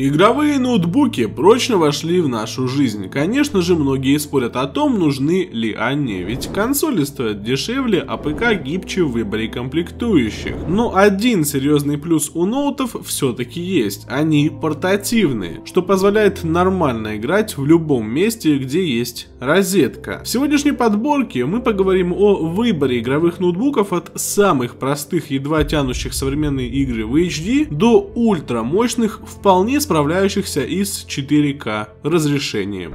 Игровые ноутбуки прочно вошли в нашу жизнь. Конечно же, многие спорят о том, нужны ли они, ведь консоли стоят дешевле, а ПК гибче в выборе комплектующих. Но один серьезный плюс у ноутов все-таки есть, они портативные, что позволяет нормально играть в любом месте, где есть розетка. В сегодняшней подборке мы поговорим о выборе игровых ноутбуков от самых простых, едва тянущих современные игры в HD, до ультрамощных, вполне справляющихся и с 4К разрешением.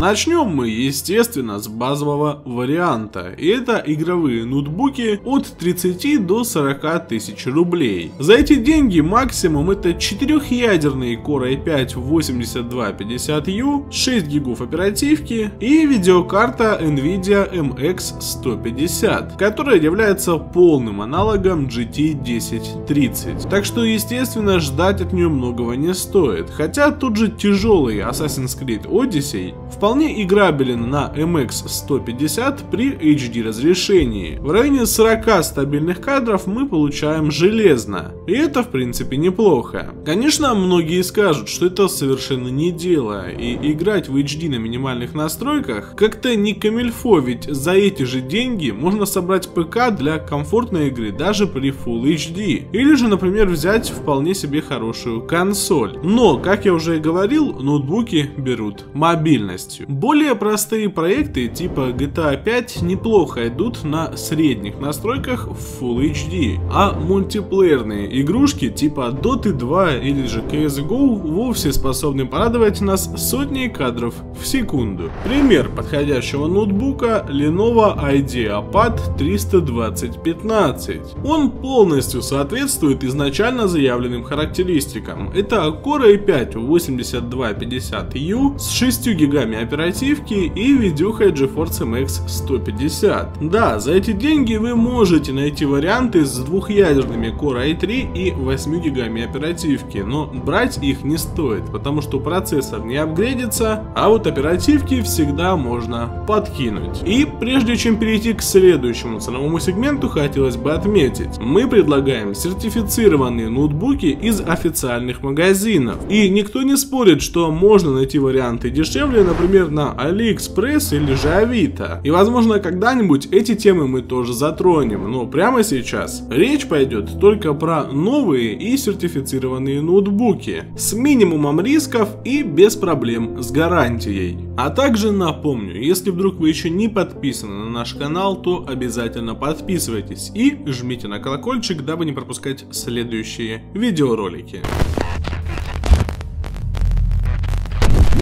Начнем мы, естественно, с базового варианта. И это игровые ноутбуки от 30 до 40 тысяч рублей. За эти деньги максимум это 4-ядерный Core i5 8250U, 6 гигов оперативки и видеокарта Nvidia MX 150, которая является полным аналогом GT 1030. Так что, естественно, ждать от нее многого не стоит. Хотя тут же тяжелый Assassin's Creed Odyssey вполне вполне играбелен на MX 150 при HD разрешении. В районе 40 стабильных кадров мы получаем железно, и это в принципе неплохо. Конечно, многие скажут, что это совершенно не дело, и играть в HD на минимальных настройках как-то не камильфо, ведь за эти же деньги можно собрать ПК для комфортной игры даже при Full HD. Или же, например, взять вполне себе хорошую консоль. Но, как я уже и говорил, ноутбуки берут мобильность полностью. Более простые проекты типа GTA 5 неплохо идут на средних настройках в Full HD, а мультиплеерные игрушки типа Dota 2 или же CSGO вовсе способны порадовать нас сотней кадров в секунду. Пример подходящего ноутбука Lenovo IdeaPad 32015. Он полностью соответствует изначально заявленным характеристикам. Это Core i5 8250U с 6 гигами оперативки и видюхой GeForce MX 150. Да, за эти деньги вы можете найти варианты с двухъядерными Core i3 и 8 гигами оперативки, но брать их не стоит, потому что процессор не апгрейдится, а вот оперативки всегда можно подкинуть. И прежде чем перейти к следующему ценовому сегменту, хотелось бы отметить, мы предлагаем сертифицированные ноутбуки из официальных магазинов. И никто не спорит, что можно найти варианты дешевле, например, на AliExpress или же Авито. И возможно когда-нибудь эти темы мы тоже затронем, но прямо сейчас речь пойдет только про новые и сертифицированные ноутбуки с минимумом рисков и без проблем с гарантией. А также напомню, если вдруг вы еще не подписаны на наш канал, то обязательно подписывайтесь и жмите на колокольчик, дабы не пропускать следующие видеоролики.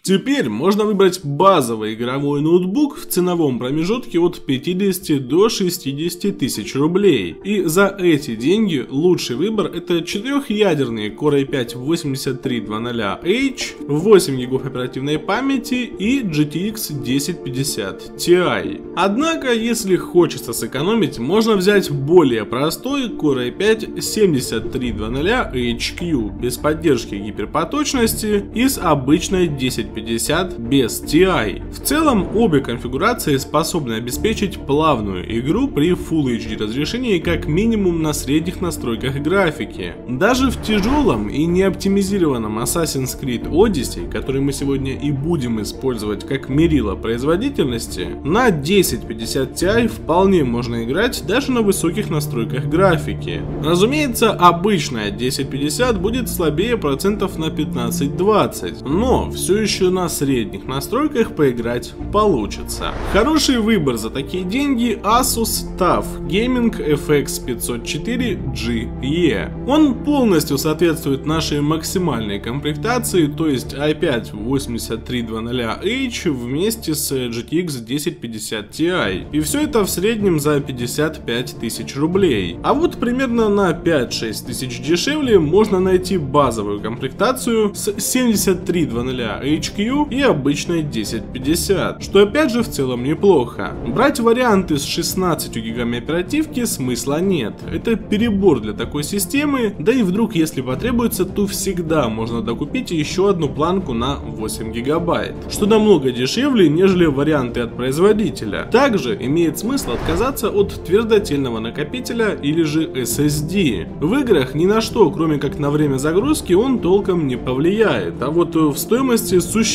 Теперь можно выбрать базовый игровой ноутбук в ценовом промежутке от 50 до 60 тысяч рублей. И за эти деньги лучший выбор это 4-ядерный Core i5 8300H, 8 гигов оперативной памяти и GTX 1050 Ti. Однако, если хочется сэкономить, можно взять более простой Core i5 7300HQ без поддержки гиперпоточности и с обычной 10 1050 без TI. В целом, обе конфигурации способны обеспечить плавную игру при Full HD разрешении как минимум на средних настройках графики. Даже в тяжелом и не оптимизированном Assassin's Creed Odyssey, который мы сегодня и будем использовать как мерило производительности, на 1050 Ti вполне можно играть даже на высоких настройках графики. Разумеется, обычная 1050 будет слабее процентов на 15-20, но все еще еще на средних настройках поиграть получится. Хороший выбор за такие деньги Asus TUF Gaming FX 504GE. Он полностью соответствует нашей максимальной комплектации, то есть i5 8300H вместе с GTX 1050 Ti. И все это в среднем за 55 тысяч рублей. А вот примерно на 5-6 тысяч дешевле можно найти базовую комплектацию с 7300H HQ и обычной 1050, что опять же в целом неплохо. Брать варианты с 16 гигами оперативки смысла нет, это перебор для такой системы, да и вдруг если потребуется, то всегда можно докупить еще одну планку на 8 гигабайт, что намного дешевле, нежели варианты от производителя. Также имеет смысл отказаться от твердотельного накопителя или же SSD. В играх ни на что, кроме как на время загрузки, он толком не повлияет, а вот в стоимости существенно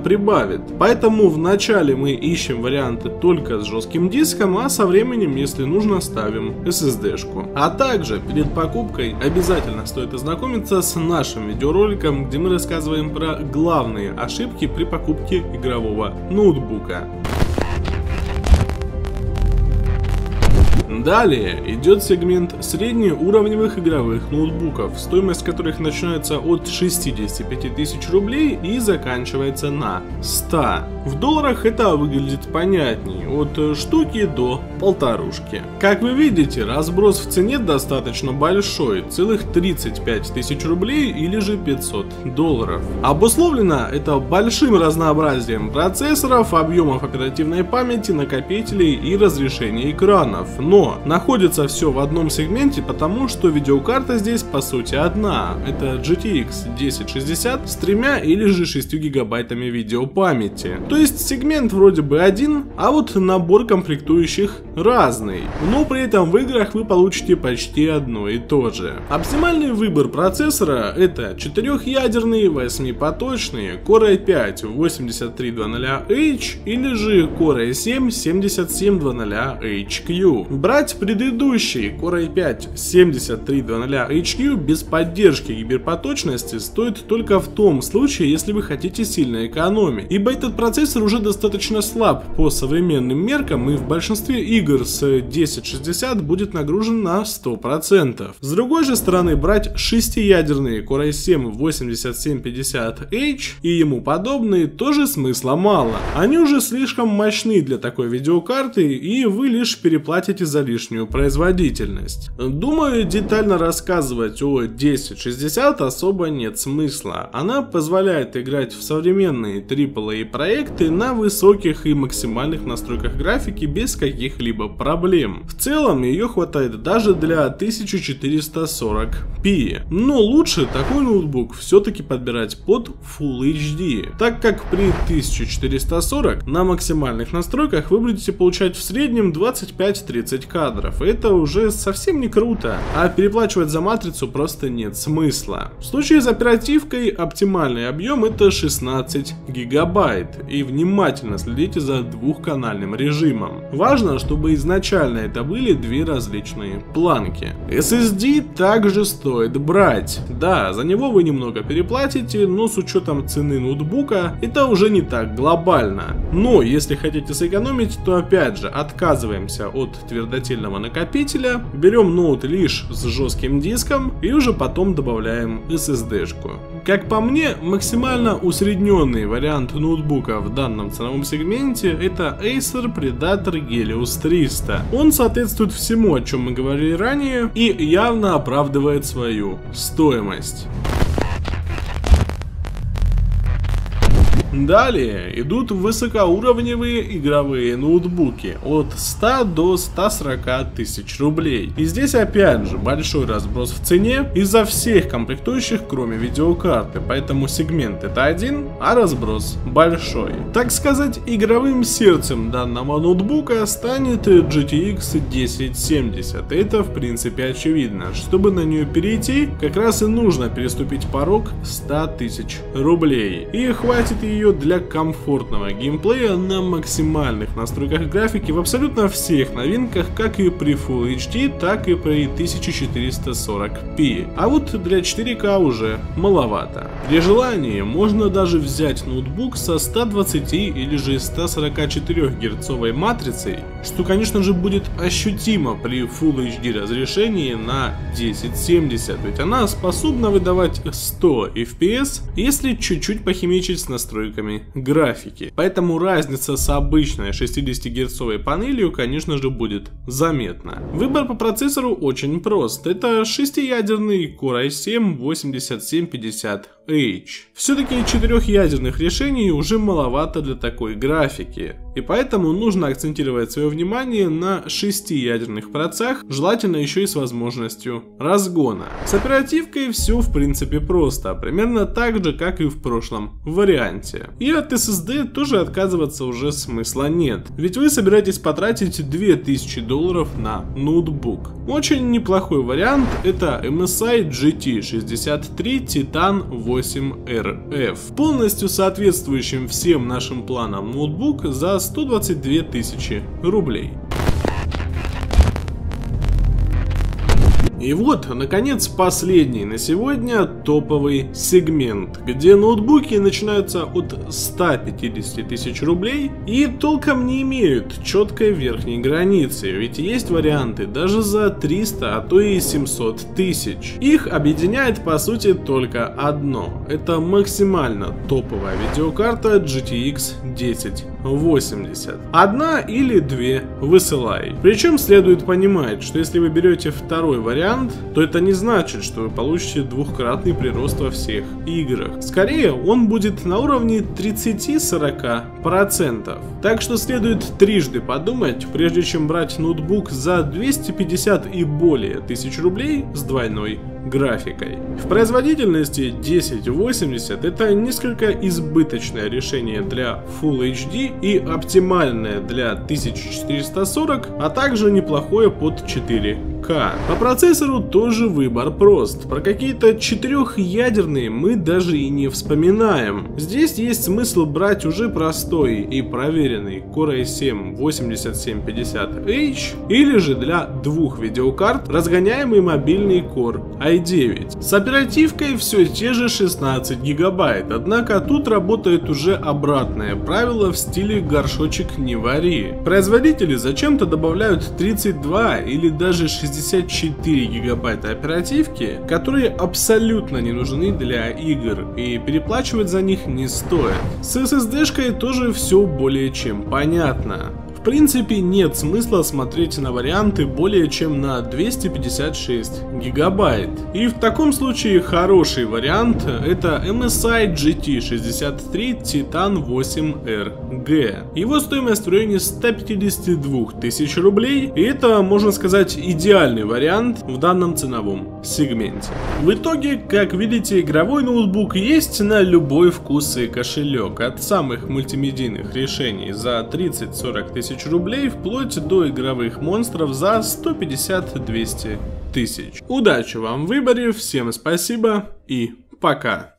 прибавит. Поэтому вначале мы ищем варианты только с жестким диском, а со временем, если нужно, ставим SSD-шку. А также перед покупкой обязательно стоит ознакомиться с нашим видеороликом, где мы рассказываем про главные ошибки при покупке игрового ноутбука. Далее идет сегмент среднеуровневых игровых ноутбуков, стоимость которых начинается от 65 тысяч рублей и заканчивается на 100. В долларах это выглядит понятней, от штуки до полторушки. Как вы видите, разброс в цене достаточно большой, целых 35 тысяч рублей или же 500 долларов. Обусловлено это большим разнообразием процессоров, объемов оперативной памяти, накопителей и разрешения экранов, но находится все в одном сегменте, потому что видеокарта здесь по сути одна. Это GTX 1060 с тремя или же 6 гигабайтами видеопамяти. То есть сегмент вроде бы один, а вот набор комплектующих разный. Но при этом в играх вы получите почти одно и то же. Оптимальный выбор процессора это 4-ядерный, 8-поточный Core i5 8300H или же Core i7 7700HQ. Брать предыдущий Core i5 7300HQ без поддержки гиперпоточности стоит только в том случае, если вы хотите сильно экономить, ибо этот процессор уже достаточно слаб по современным меркам и в большинстве игр с 1060 будет нагружен на 100%. С другой же стороны, брать 6-ядерные Core i7 8750H и ему подобные тоже смысла мало. Они уже слишком мощны для такой видеокарты и вы лишь переплатите за за лишнюю производительность. Думаю, детально рассказывать о 1060 особо нет смысла. Она позволяет играть в современные AAA проекты на высоких и максимальных настройках графики без каких-либо проблем. В целом ее хватает даже для 1440p. Но лучше такой ноутбук все-таки подбирать под Full HD, так как при 1440 на максимальных настройках вы будете получать в среднем 25-30 кадров. Это уже совсем не круто, а переплачивать за матрицу просто нет смысла. В случае с оперативкой оптимальный объем это 16 гигабайт и внимательно следите за двухканальным режимом. Важно, чтобы изначально это были две различные планки. SSD также стоит брать. Да, за него вы немного переплатите, но с учетом цены ноутбука это уже не так глобально. Но если хотите сэкономить, то опять же отказываемся от твердотельного твердотельного накопителя, берем ноут лишь с жестким диском и уже потом добавляем SSD-шку. Как по мне, максимально усредненный вариант ноутбука в данном ценовом сегменте это Acer Predator Helios 300. Он соответствует всему, о чем мы говорили ранее и явно оправдывает свою стоимость. Далее идут высокоуровневые игровые ноутбуки от 100 до 140 тысяч рублей. И здесь опять же большой разброс в цене из-за всех комплектующих кроме видеокарты, поэтому сегмент это один, а разброс большой. Так сказать, игровым сердцем данного ноутбука станет GTX 1070. Это в принципе очевидно. Чтобы на нее перейти, как раз и нужно переступить порог 100 тысяч рублей. И хватит ее ее для комфортного геймплея на максимальных настройках графики в абсолютно всех новинках, как и при Full HD, так и при 1440p. А вот для 4К уже маловато. При желании можно даже взять ноутбук со 120 или же 144 герцовой матрицей, что конечно же будет ощутимо при Full HD разрешении на 1070, ведь она способна выдавать 100 FPS, если чуть-чуть похимичить с настройкой настройками графики. Поэтому разница с обычной 60 герцовой панелью, конечно же, будет заметна. Выбор по процессору очень прост. Это шестиядерный Core i7 8750H. Все-таки четырехъядерных решений уже маловато для такой графики. И поэтому нужно акцентировать свое внимание на шестиядерных процессах, желательно еще и с возможностью разгона. С оперативкой все в принципе просто, примерно так же, как и в прошлом варианте. И от SSD тоже отказываться уже смысла нет, ведь вы собираетесь потратить 2000 долларов на ноутбук. Очень неплохой вариант это MSI GT63 Titan 8RF, полностью соответствующим всем нашим планам ноутбук за 122 тысячи рублей. И вот, наконец, последний на сегодня топовый сегмент, где ноутбуки начинаются от 150 тысяч рублей и толком не имеют четкой верхней границы, ведь есть варианты даже за 300, а то и 700 тысяч. Их объединяет по сути только одно, это максимально топовая видеокарта GTX 1080. Одна или две высылай. Причем следует понимать, что если вы берете второй вариант, то это не значит, что вы получите двухкратный прирост во всех играх. Скорее, он будет на уровне 30-40%. Так что следует трижды подумать, прежде чем брать ноутбук за 250 и более тысяч рублей с двойной графикой. В производительности 1080 это несколько избыточное решение для Full HD и оптимальное для 1440, а также неплохое под 4К. По процессору тоже выбор прост. Про какие-то четырехъядерные мы даже и не вспоминаем. Здесь есть смысл брать уже простой и проверенный Core i7 8750H или же для двух видеокарт разгоняемый мобильный Core i9. С оперативкой все те же 16 гигабайт, однако тут работает уже обратное правило в стиле горшочек не вари. Производители зачем-то добавляют 32 или даже 64 гигабайта оперативки, которые абсолютно не нужны для игр и переплачивать за них не стоит. С SSD-шкой тоже все более чем понятно. В принципе нет смысла смотреть на варианты более чем на 256 гигабайт. И в таком случае хороший вариант это MSI GT63 Titan 8RG. Его стоимость в районе 152 тысяч рублей и это можно сказать идеальный вариант в данном ценовом сегменте. В итоге, как видите, игровой ноутбук есть на любой вкус и кошелек, от самых мультимедийных решений за 30-40 тысяч тысяч рублей вплоть до игровых монстров за 150-200 тысяч. Удачи вам в выборе, всем спасибо и пока.